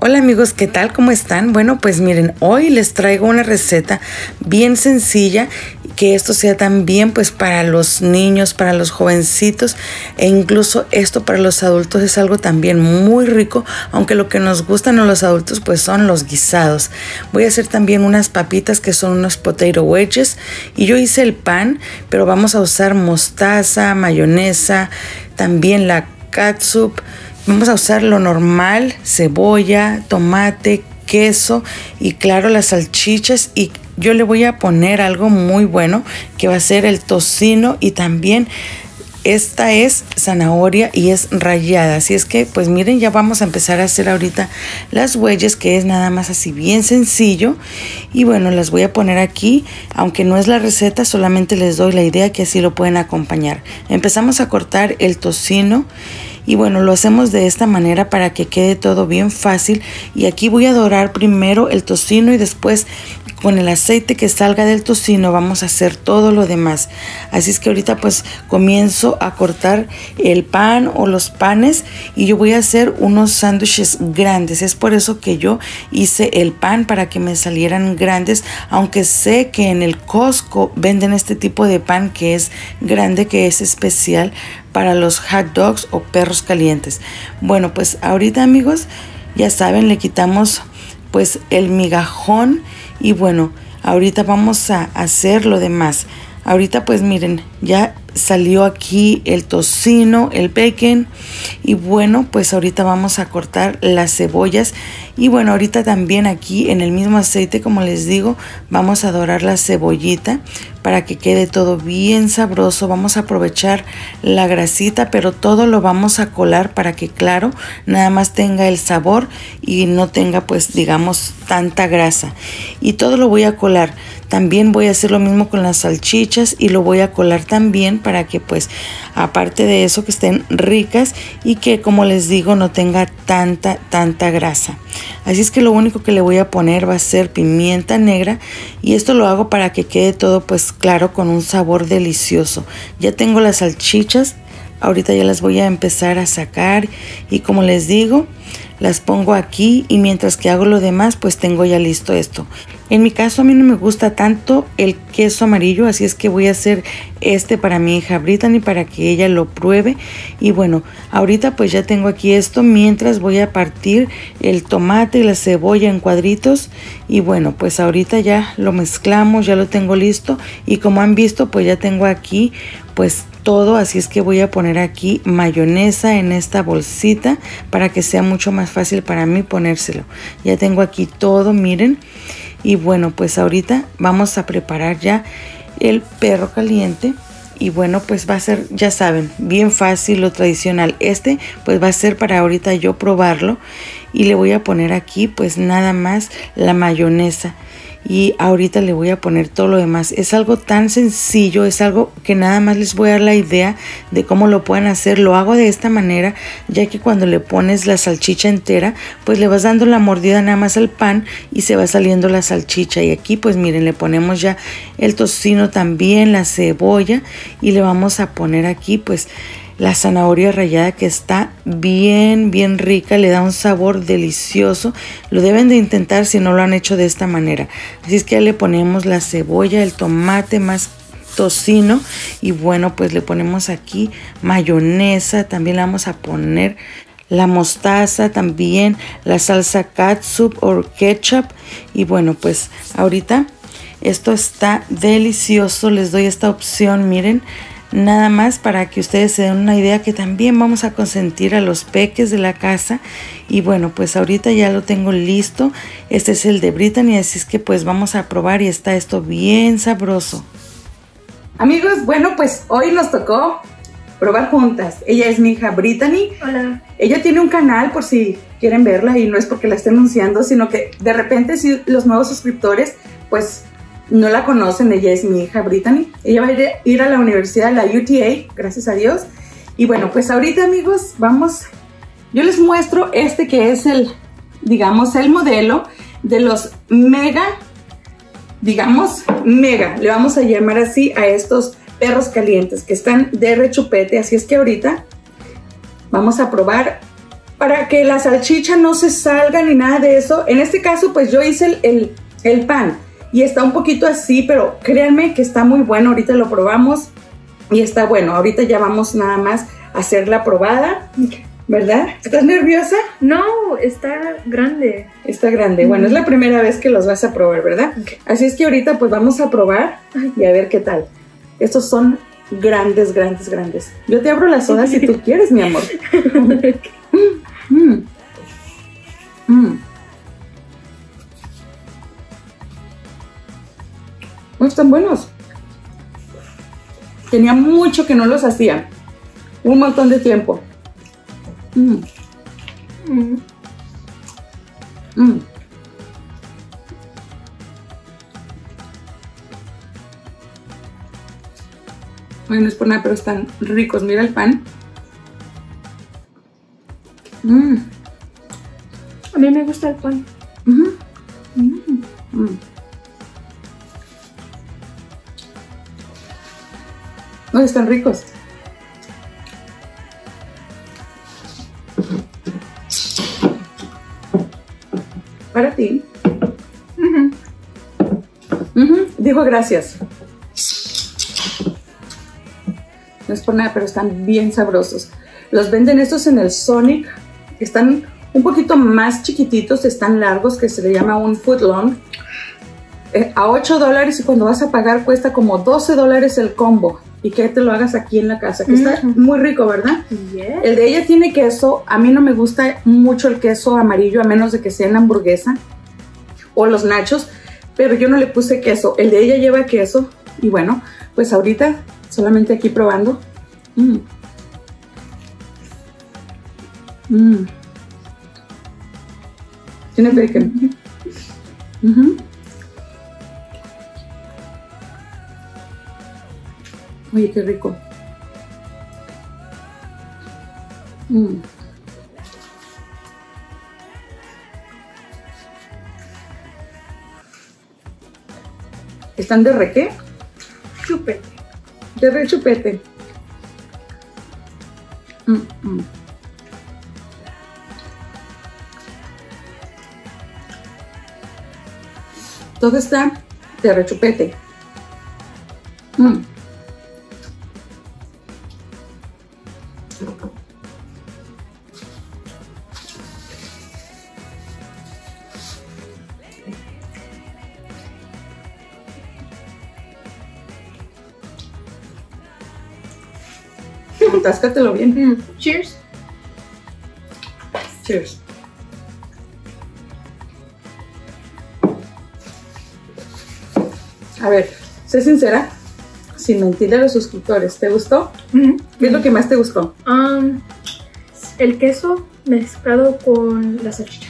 Hola amigos, ¿qué tal? ¿Cómo están? Bueno, pues miren, hoy les traigo una receta bien sencilla que esto sea también pues para los niños, para los jovencitos e incluso esto para los adultos es algo también muy rico, aunque lo que nos gustan a los adultos pues son los guisados. Voy a hacer también unas papitas que son unos potato wedges y yo hice el pan, pero vamos a usar mostaza, mayonesa, también la catsup Vamos a usar lo normal, cebolla, tomate, queso y claro las salchichas y yo le voy a poner algo muy bueno que va a ser el tocino y también esta es zanahoria y es rayada. Así es que, pues miren, ya vamos a empezar a hacer ahorita las huellas, que es nada más así bien sencillo. Y bueno, las voy a poner aquí. Aunque no es la receta, solamente les doy la idea que así lo pueden acompañar. Empezamos a cortar el tocino y bueno lo hacemos de esta manera para que quede todo bien fácil. Y aquí voy a dorar primero el tocino y después con el aceite que salga del tocino vamos a hacer todo lo demás así es que ahorita pues comienzo a cortar el pan o los panes y yo voy a hacer unos sándwiches grandes es por eso que yo hice el pan para que me salieran grandes aunque sé que en el Costco venden este tipo de pan que es grande que es especial para los hot dogs o perros calientes. Bueno, pues ahorita amigos, ya saben, le quitamos pues el migajón y bueno, ahorita vamos a hacer lo demás. Ahorita pues miren, ya salió aquí el tocino, el bacon. Y bueno pues ahorita vamos a cortar las cebollas. Y bueno ahorita también aquí en el mismo aceite como les digo vamos a dorar la cebollita para que quede todo bien sabroso. Vamos a aprovechar la grasita pero todo lo vamos a colar para que claro nada más tenga el sabor y no tenga pues digamos tanta grasa. Y todo lo voy a colar. También voy a hacer lo mismo con las salchichas y lo voy a colar también para que pues aparte de eso que estén ricas y que como les digo no tenga tanta tanta grasa. Así es que lo único que le voy a poner va a ser pimienta negra y esto lo hago para que quede todo pues claro con un sabor delicioso. Ya tengo las salchichas, ahorita ya las voy a empezar a sacar y como les digo las pongo aquí y mientras que hago lo demás pues tengo ya listo esto. En mi caso a mí no me gusta tanto el queso amarillo, así es que voy a hacer este para mi hija Brittany para que ella lo pruebe. Y bueno, ahorita pues ya tengo aquí esto mientras voy a partir el tomate y la cebolla en cuadritos. Y bueno, pues ahorita ya lo mezclamos, ya lo tengo listo. Y como han visto pues ya tengo aquí pues todo, así es que voy a poner aquí mayonesa en esta bolsita para que sea mucho más fácil para mí ponérselo. Ya tengo aquí todo, miren. Y bueno, pues ahorita vamos a preparar ya el perro caliente. Y bueno, pues va a ser, ya saben, bien fácil, lo tradicional. Este pues va a ser para ahorita yo probarlo. Y le voy a poner aquí pues nada más la mayonesa y ahorita le voy a poner todo lo demás. Es algo tan sencillo, es algo que nada más les voy a dar la idea de cómo lo pueden hacer. Lo hago de esta manera, ya que cuando le pones la salchicha entera, pues le vas dando la mordida nada más al pan y se va saliendo la salchicha. Y aquí pues miren, le ponemos ya el tocino también, la cebolla y le vamos a poner aquí pues la zanahoria rallada que está bien, bien rica, le da un sabor delicioso. Lo deben de intentar si no lo han hecho de esta manera. Así es que le ponemos la cebolla, el tomate más tocino y bueno pues le ponemos aquí mayonesa, también le vamos a poner la mostaza, también la salsa catsup o ketchup y bueno pues ahorita esto está delicioso, les doy esta opción, miren, Nada más para que ustedes se den una idea que también vamos a consentir a los peques de la casa. Y bueno, pues ahorita ya lo tengo listo. Este es el de Brittany, así es que pues vamos a probar y está esto bien sabroso. Amigos, bueno, pues hoy nos tocó probar juntas. Ella es mi hija Brittany. Hola. Ella tiene un canal por si quieren verla y no es porque la esté anunciando, sino que de repente si los nuevos suscriptores pues no la conocen, ella es mi hija Brittany. Ella va a ir, a la universidad, la UTA, gracias a Dios. Y bueno, pues ahorita amigos, vamos, yo les muestro este que es el, digamos, el modelo de los mega, digamos, mega, le vamos a llamar así a estos perros calientes que están de rechupete. Así es que ahorita vamos a probar para que la salchicha no se salga ni nada de eso. En este caso, pues yo hice el, el, el pan y está un poquito así, pero créanme que está muy bueno. Ahorita lo probamos y está bueno. Ahorita ya vamos nada más a hacer la probada. ¿Verdad? ¿Estás nerviosa? No, está grande. Está grande. Bueno, es la primera vez que los vas a probar, ¿verdad? Así es que ahorita pues vamos a probar y a ver qué tal. Estos son grandes, grandes, grandes. Yo te abro la soda si tú quieres, mi amor. Mm. Mm. Oh, están buenos. Tenía mucho que no los hacía. Un montón de tiempo. Mm. Mm. Mm. Ay, no es por nada, pero están ricos. Mira el pan. Mm. A mí me gusta el pan. Ujú. Mm. Ay, están ricos. Para ti. Ujú, Dijo gracias. No es por nada, pero están bien sabrosos. Los venden estos en el Sonic. Están un poquito más chiquititos, están largos, que se le llama un foot long. Eh, a 8 dólares y cuando vas a pagar cuesta como 12 dólares el combo. Y que te lo hagas aquí en la casa, que está muy rico, ¿verdad? Yes. El de ella tiene queso. A mí no me gusta mucho el queso amarillo, a menos de que sea en la hamburguesa o los nachos, pero yo no le puse queso. El de ella lleva queso. Y bueno, pues ahorita solamente aquí probando. Mm. Mm. Tiene bacon. Ujú. Oye, qué rico. Mm. ¿Están de re qué? Chupete. De re chupete. Mm, mm. Todo está de re chupete. Mm. Atáscatelo bien. Mm. Cheers. Cheers. A ver, sé sincera, sin mentirle a los suscriptores. ¿Te gustó? ¿Qué es lo que más te gustó? Um, el queso mezclado con la salchicha.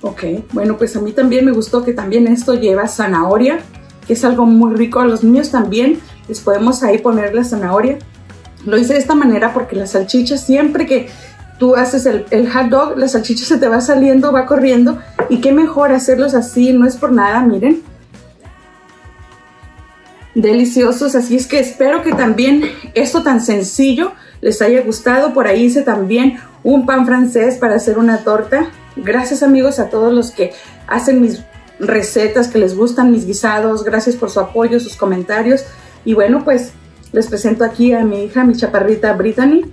Ok, bueno, pues a mí también me gustó que también esto lleva zanahoria, que es algo muy rico. A los niños también les podemos ahí poner la zanahoria. Lo hice de esta manera porque la salchicha, siempre que tú haces el, el hot dog, la salchicha se te va saliendo, va corriendo. Y qué mejor hacerlos así, no es por nada, miren. Deliciosos, así es que espero que también esto tan sencillo les haya gustado. Por ahí hice también un pan francés para hacer una torta. Gracias amigos a todos los que hacen mis recetas, que les gustan mis guisados. Gracias por su apoyo, sus comentarios. Y bueno, pues les presento aquí a mi hija, mi chaparrita Brittany.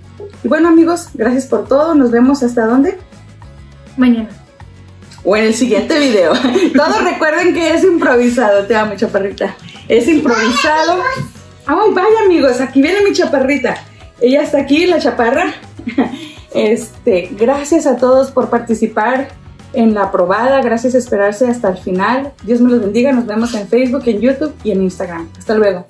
Y bueno amigos, gracias por todo. Nos vemos hasta dónde? Mañana. O en el siguiente video. Todos recuerden que es improvisado. Te amo, chaparrita. Es improvisado. Ay, vaya amigos, aquí viene mi chaparrita. Ella está aquí, la chaparra. Este, gracias a todos por participar en la probada. Gracias a esperarse hasta el final. Dios me los bendiga. Nos vemos en Facebook, en YouTube y en Instagram. Hasta luego.